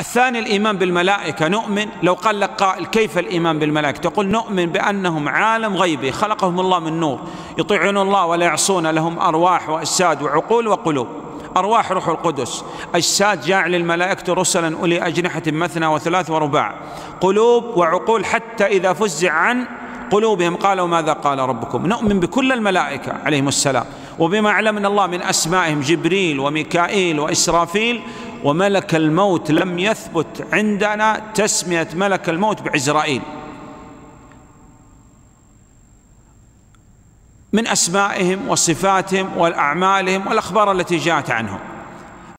الثاني الإيمان بالملائكة نؤمن. لو قال لك قائل كيف الإيمان بالملائكة؟ تقول نؤمن بأنهم عالم غيبي خلقهم الله من نور يطيعون الله ولا يعصون لهم أرواح وأجساد وعقول وقلوب. أرواح روح القدس. أجساد جاعل الملائكة رسلا أولي أجنحة مثنى وثلاث ورباع. قلوب وعقول حتى إذا فزع عن قلوبهم قالوا ماذا قال ربكم؟ نؤمن بكل الملائكة عليهم السلام. وبما علمنا الله من أسمائهم جبريل وميكائيل وإسرافيل وملك الموت لم يثبت عندنا تسمية ملك الموت بعزرائيل. من أسمائهم وصفاتهم والأعمالهم والأخبار التي جاءت عنهم.